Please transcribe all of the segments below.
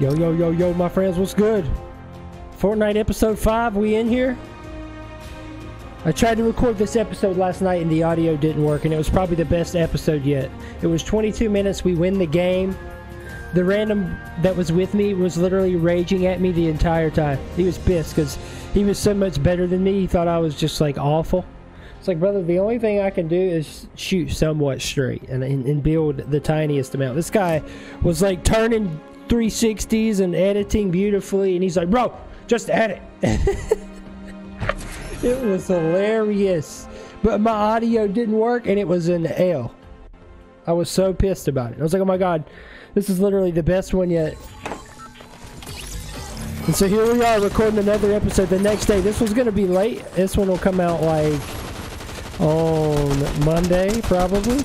Yo, yo, yo, yo, my friends, what's good? Fortnite episode 5, we in here? I tried to record this episode last night and the audio didn't work, and it was probably the best episode yet. It was 22 minutes, we win the game. The random that was with me was literally raging at me the entire time. He was pissed because he was so much better than me, he thought I was just like awful. It's like, brother, the only thing I can do is shoot somewhat straight and, and, and build the tiniest amount. This guy was like turning 360s and editing beautifully, and he's like, bro, just edit. it was hilarious. But my audio didn't work, and it was an L. I was so pissed about it. I was like, oh my god, this is literally the best one yet. And so here we are recording another episode the next day. This was going to be late. This one will come out like on Monday, probably.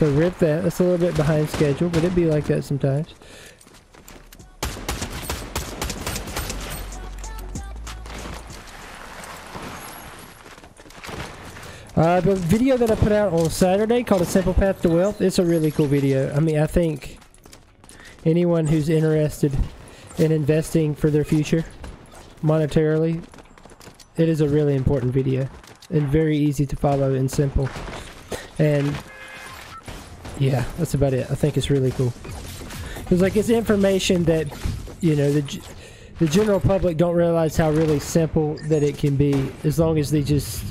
So rip that. That's a little bit behind schedule, but it'd be like that sometimes. Uh, the video that I put out on Saturday called A Simple Path to Wealth, it's a really cool video. I mean, I think anyone who's interested in investing for their future monetarily, it is a really important video and very easy to follow and simple. And yeah, that's about it. I think it's really cool. It's like it's information that you know the the general public don't realize how really simple that it can be as long as they just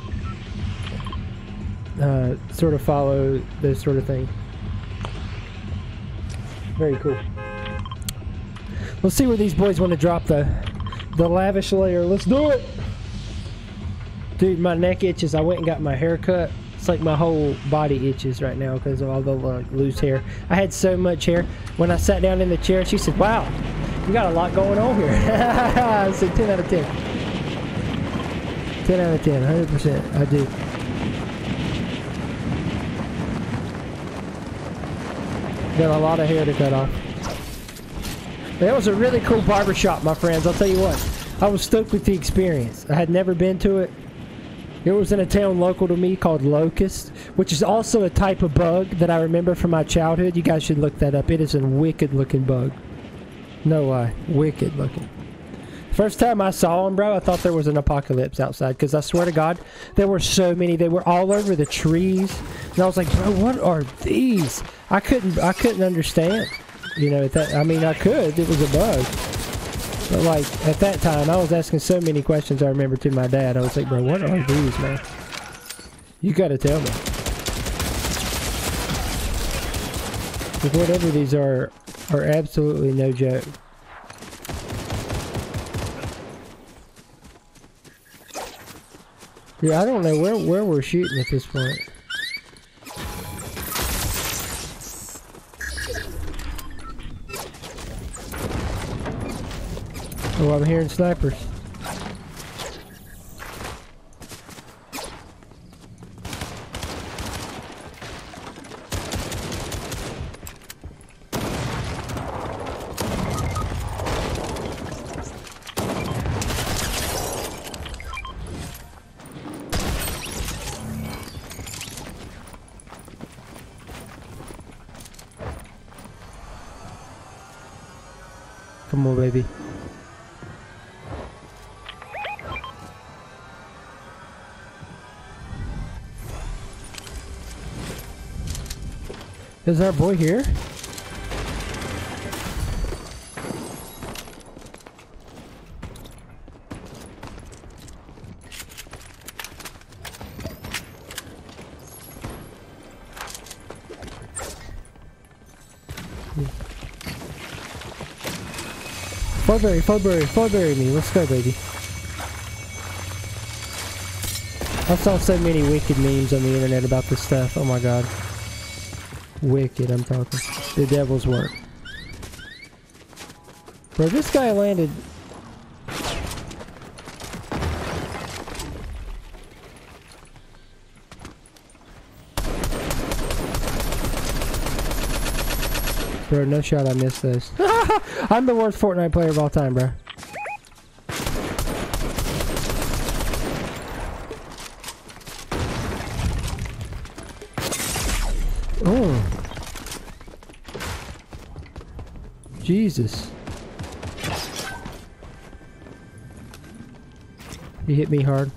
uh, sort of follow those sort of things. Very cool. Let's see where these boys want to drop the the Lavish Lair. Let's do it. Dude, my neck itches. I went and got my hair cut. Like my whole body itches right now because of all the like, loose hair. I had so much hair. When I sat down in the chair, she said, wow, you got a lot going on here. I said 10 out of 10. 10 out of 10, 100%. I do. Got a lot of hair to cut off. That was a really cool barbershop, my friends. I'll tell you what. I was stoked with the experience. I had never been to it. It was in a town local to me called Locust, which is also a type of bug that I remember from my childhood. You guys should look that up. It is a wicked looking bug. No lie. Wicked looking. First time I saw them, bro, I thought there was an apocalypse outside because I swear to God, there were so many. They were all over the trees, and I was like, bro, what are these? I couldn't, I couldn't understand. You know, that I mean, I could. It was a bug. But like at that time, I was asking so many questions. I remember to my dad. I was like, "Bro, what are these, man? You gotta tell me." Whatever these are, are absolutely no joke. Yeah, I don't know where where we're shooting at this point. Oh, I'm hearing snipers. Is our boy here? Forbury, Forbury, Forbury me. Let's go, baby. I saw so many wicked memes on the internet about this stuff. Oh my god. Wicked, I'm talking. The devil's work. Bro, this guy landed... Bro, no shot I missed this. I'm the worst Fortnite player of all time, bro. Oh. Jesus. He hit me hard.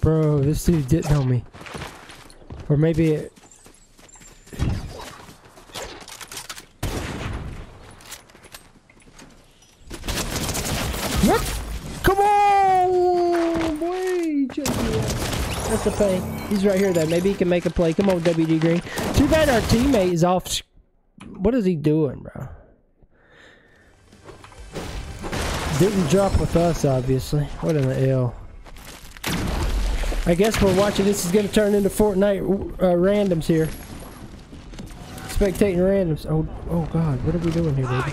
Bro, this dude didn't know me. Or maybe it... What? Come on, boy! Check it out. Pain. He's right here, though. Maybe he can make a play. Come on, WD Green. Too bad our teammate is off. What is he doing, bro? Didn't drop with us, obviously. What in the L? I guess we're watching. This is going to turn into Fortnite uh, randoms here. Spectating randoms. Oh, oh God! What are we doing here, baby?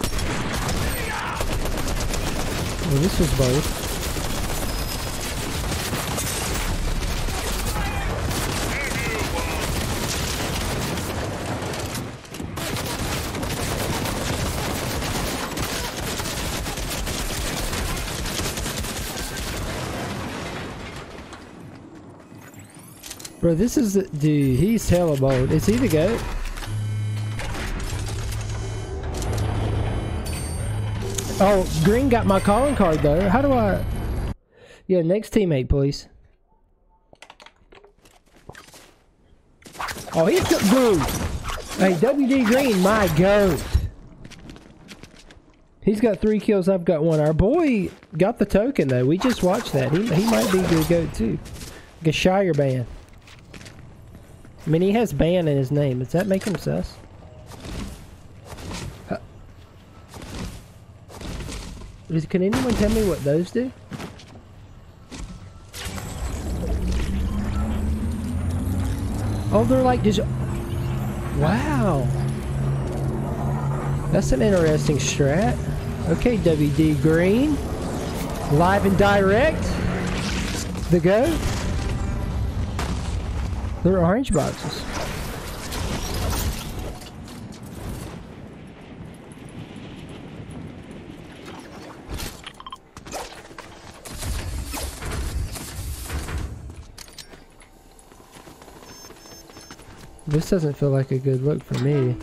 Well, this was both. Bro, this is the dude. He's hella bold. Is he the goat? Oh, Green got my calling card though. How do I? Yeah, next teammate, please. Oh, he's got dude. Hey, WD Green, my goat. He's got three kills. I've got one. Our boy got the token though. We just watched that. He he might be the goat too. Gashire ban. I mean, he has ban in his name. Does that make him sus? Can anyone tell me what those do? Oh, they're like just... Wow. That's an interesting strat. Okay, WD Green. Live and direct. The go. They're orange boxes. This doesn't feel like a good look for me.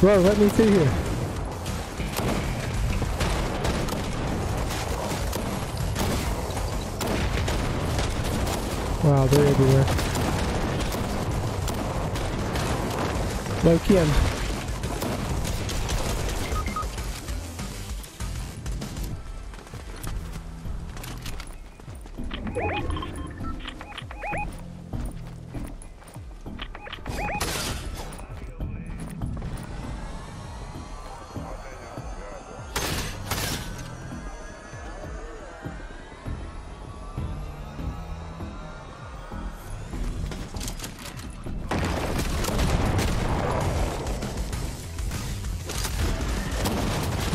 Bro, let me see here. Wow, they're everywhere. No Kim.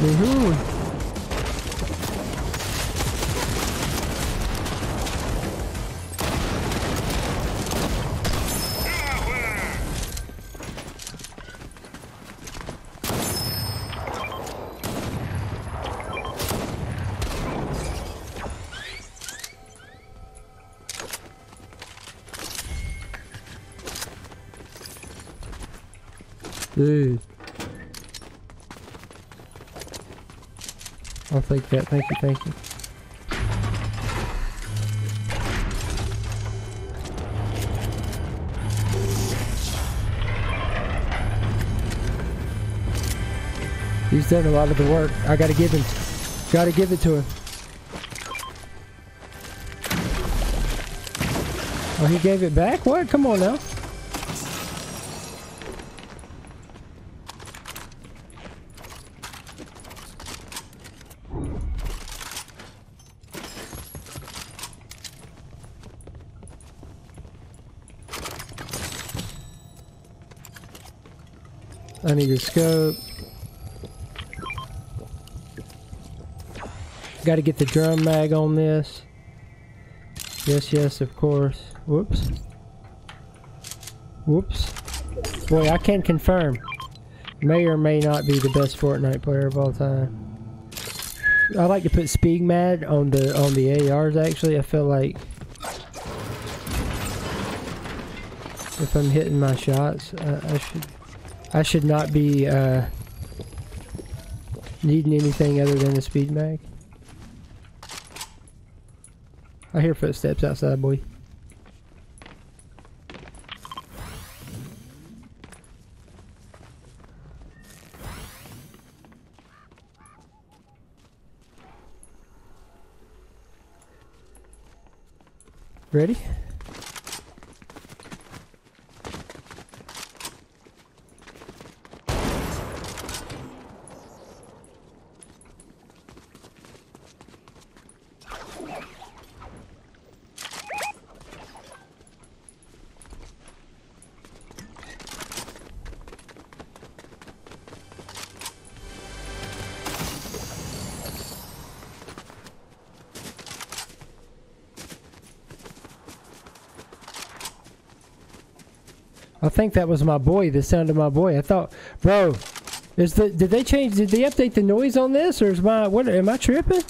Woohoo! Dude. I'll take that. Thank you, thank you. He's done a lot of the work. I gotta give him. Gotta give it to him. Oh, he gave it back? What? Come on now. I need a scope. Got to get the drum mag on this. Yes, yes, of course. Whoops. Whoops. Boy, I can't confirm. May or may not be the best Fortnite player of all time. I like to put speed mag on the on the ARs actually. I feel like if I'm hitting my shots, uh, I should I should not be uh, needing anything other than a speed mag. I hear footsteps outside, boy. Ready? I think that was my boy, the sound of my boy. I thought, bro, is the did they change did they update the noise on this or is my what am I tripping?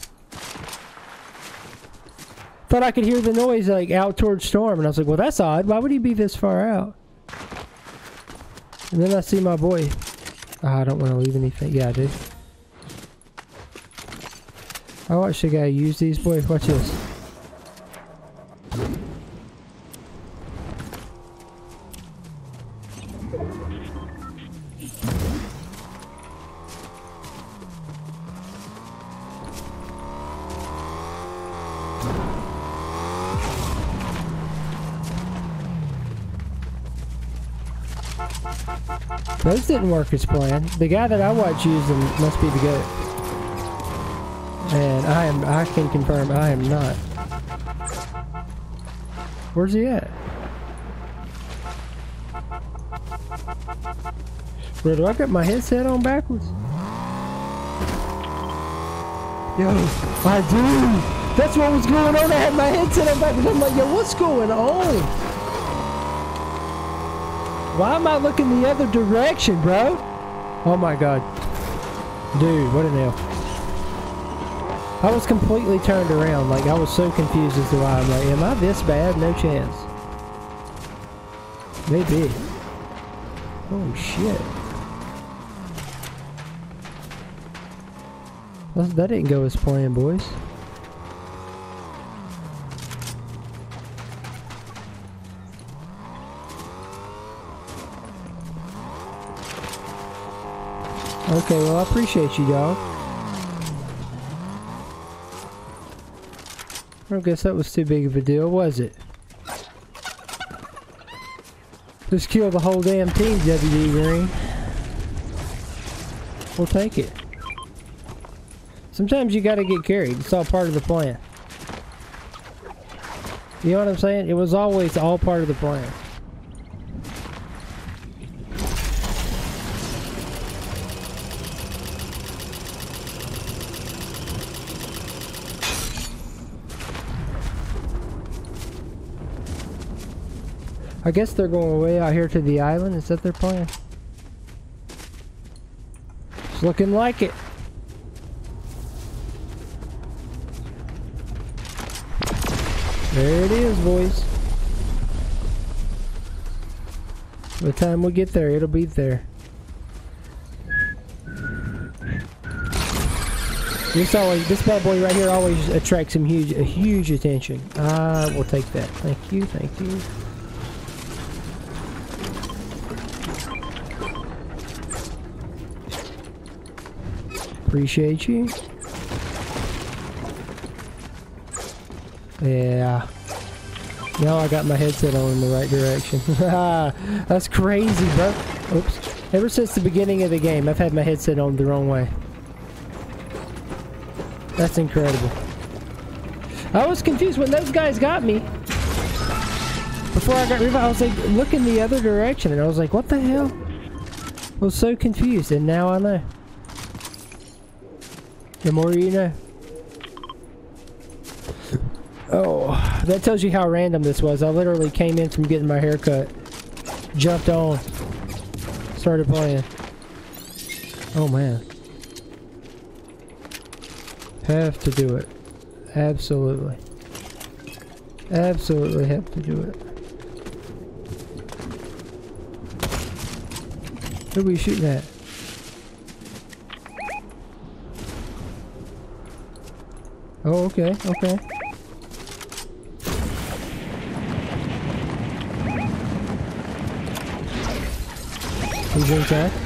Thought I could hear the noise like out towards storm and I was like, well that's odd. Why would he be this far out? And then I see my boy. Oh, I don't want to leave anything. Yeah, I do. I watch the guy use these boys. Watch this. Didn't work as planned. The guy that I watch use them must be the goat. And I am I can confirm I am not. Where's he at? Bro, do I got my headset on backwards? Yo, I do! That's what was going on. I had my headset on backwards. I'm like, yo, what's going on? Why am I looking the other direction, bro? Oh my god. Dude, what an. I was completely turned around. Like, I was so confused as to why. I'm like, am I this bad? No chance. Maybe. Oh, shit. That didn't go as planned, boys. Okay, well, I appreciate you, dog. I guess that was too big of a deal, was it? Just kill the whole damn team, WD Green. We'll take it. Sometimes you gotta get carried. It's all part of the plan. You know what I'm saying? It was always all part of the plan. I guess they're going way out here to the island. Is that their plan? It's looking like it. There it is, boys. By the time we get there, it'll be there. This always, this bad boy right here always attracts some huge, huge attention. I will take that. Thank you, thank you. Appreciate you. Yeah. Now I got my headset on in the right direction. That's crazy, bro. Oops. Ever since the beginning of the game, I've had my headset on the wrong way. That's incredible. I was confused when those guys got me. Before I got revived, I was like looking the other direction and I was like, what the hell? I was so confused, and now I know. The more you know. Oh, that tells you how random this was. I literally came in from getting my hair cut, jumped on, started playing. Oh man. Have to do it. Absolutely. Absolutely have to do it. Who are we shooting at? Oh, okay, okay. He's intact.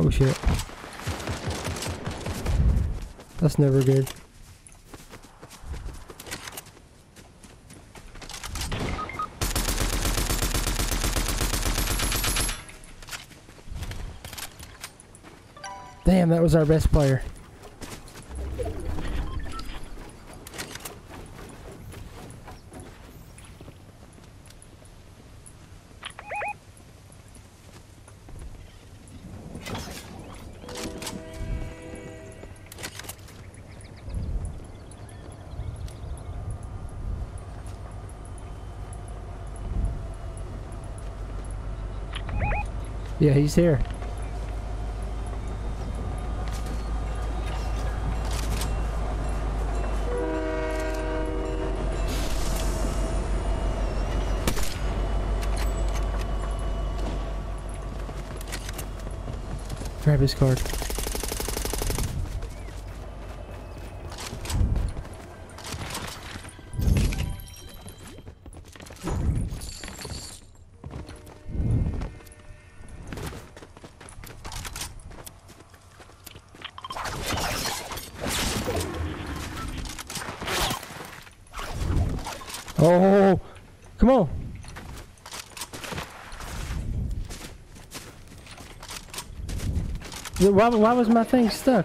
Oh shit. Never good. Damn, that was our best player. Yeah, he's here. Grab his card. Why, why was my thing stuck?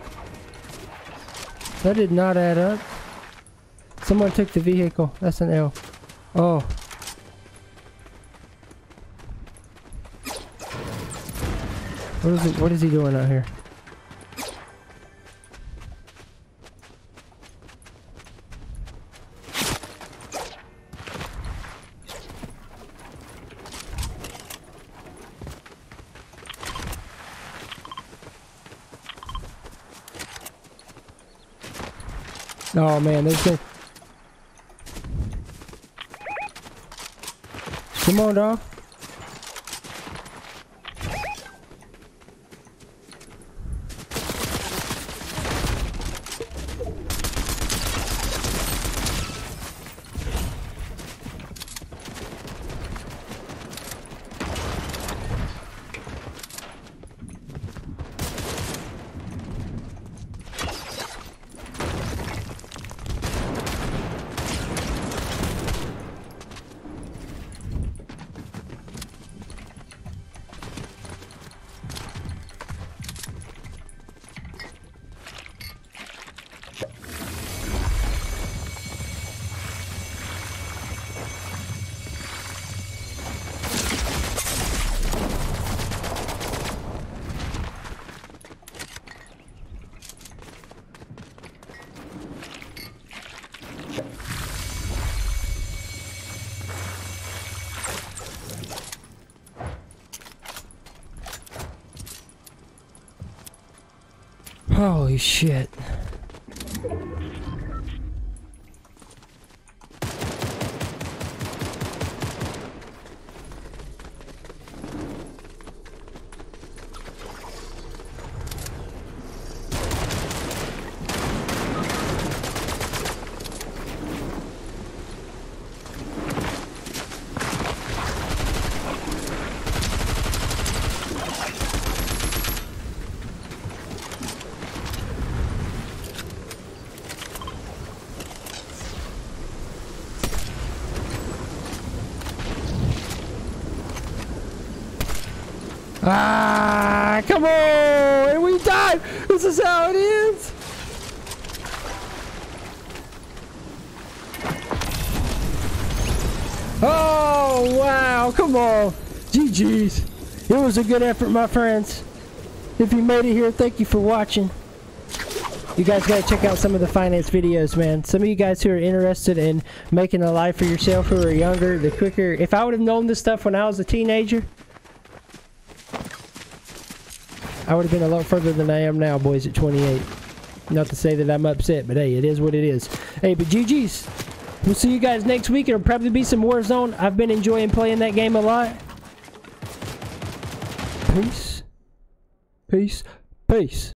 That did not add up. Someone took the vehicle. That's an L. Oh. What is it? What is he doing out here? Oh man, there's no. Come on, dog. Holy shit. Oh! Come on! GG's! It was a good effort, my friends. If you made it here, thank you for watching. You guys gotta check out some of the finance videos, man. Some of you guys who are interested in making a life for yourself who are younger, the quicker... If I would have known this stuff when I was a teenager, I would have been a lot further than I am now, boys, at 28. Not to say that I'm upset, but hey, it is what it is. Hey, but GG's. We'll see you guys next week. It'll probably be some Warzone. I've been enjoying playing that game a lot. Peace. Peace. Peace.